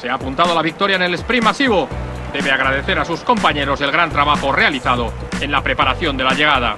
Se ha apuntado a la victoria en el sprint masivo. Debe agradecer a sus compañeros el gran trabajo realizado en la preparación de la llegada.